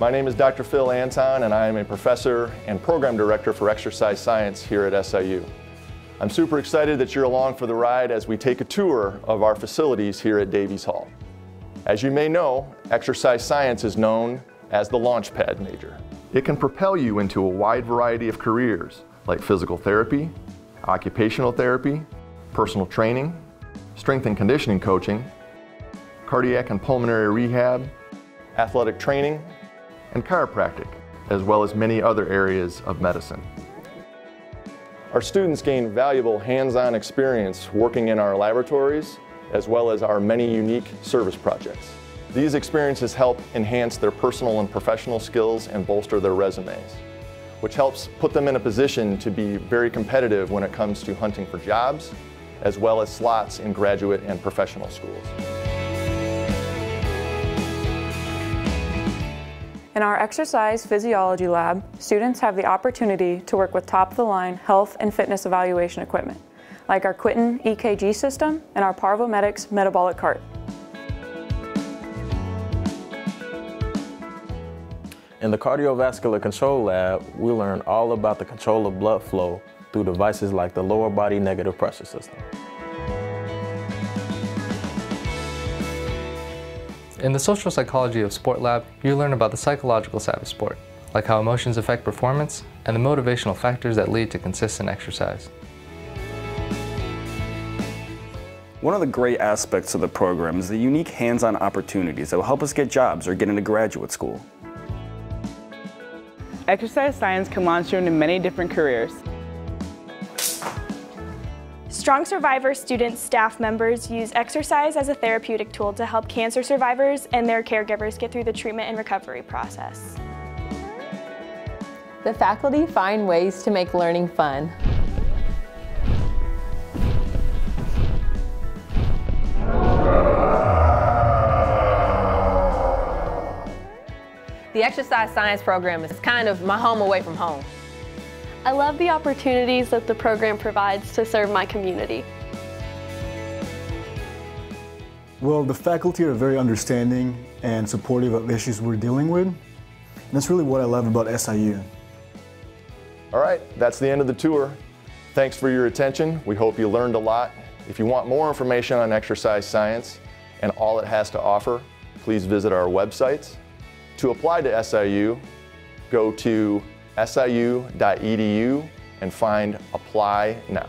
My name is Dr. Phil Anton and I am a professor and program director for exercise science here at SIU. I'm super excited that you're along for the ride as we take a tour of our facilities here at Davies Hall. As you may know, exercise science is known as the Launchpad major. It can propel you into a wide variety of careers like physical therapy, occupational therapy, personal training, strength and conditioning coaching, cardiac and pulmonary rehab, athletic training, and chiropractic, as well as many other areas of medicine. Our students gain valuable hands-on experience working in our laboratories, as well as our many unique service projects. These experiences help enhance their personal and professional skills and bolster their resumes, which helps put them in a position to be very competitive when it comes to hunting for jobs, as well as slots in graduate and professional schools. In our exercise physiology lab, students have the opportunity to work with top-of-the-line health and fitness evaluation equipment, like our Quinton EKG system and our Parvomedics metabolic cart. In the cardiovascular control lab, we learn all about the control of blood flow through devices like the lower body negative pressure system. In the social psychology of sport lab, you learn about the psychological side of sport, like how emotions affect performance and the motivational factors that lead to consistent exercise. One of the great aspects of the program is the unique hands-on opportunities that will help us get jobs or get into graduate school. Exercise science can launch you into many different careers. Strong Survivor students, staff members use exercise as a therapeutic tool to help cancer survivors and their caregivers get through the treatment and recovery process. The faculty find ways to make learning fun. The exercise science program is kind of my home away from home. I love the opportunities that the program provides to serve my community. Well, the faculty are very understanding and supportive of the issues we're dealing with. And that's really what I love about SIU. All right, that's the end of the tour. Thanks for your attention. We hope you learned a lot. If you want more information on exercise science and all it has to offer, please visit our websites. To apply to SIU, go to siu.edu and find Apply Now.